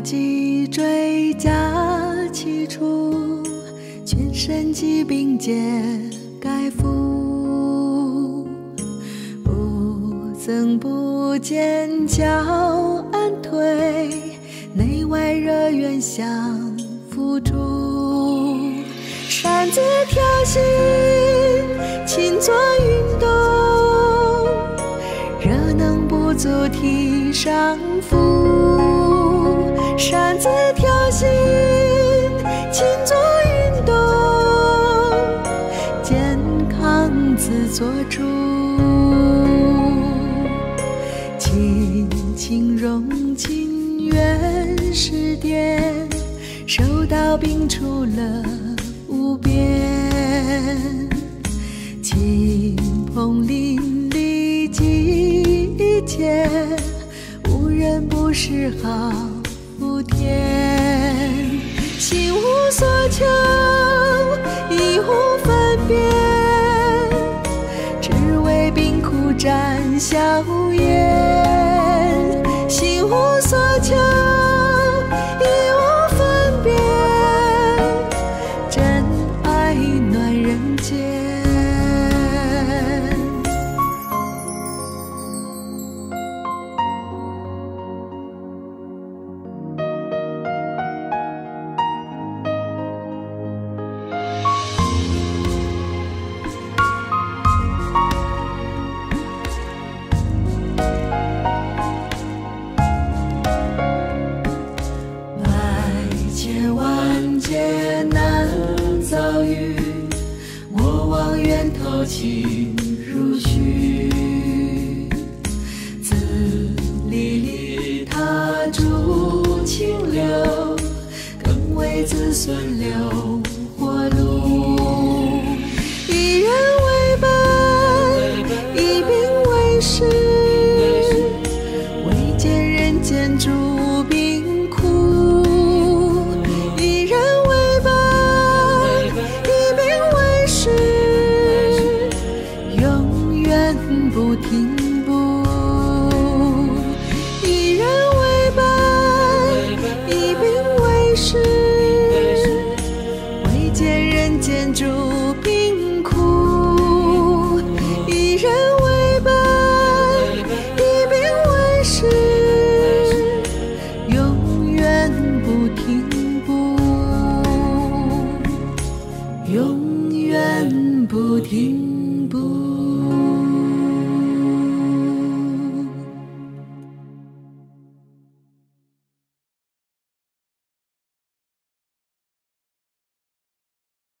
脊椎假起处，全身疾病皆盖覆。不增不减脚安推，内外热源相辅助。擅自调息，勤做运动，热能不足体上浮。擅自调息，勤做运动，健康自做主。轻轻融进原始点，手到病除了无边。亲朋邻里季节，无人不是好天。心无所求，亦无分别。只为病苦沾笑颜，心无所求，亦无分别，真爱暖人间。情如许。自离离他诸清流，更为子孙留活路。一人为本，一病为师。未见人间诸不停步，永远不停步。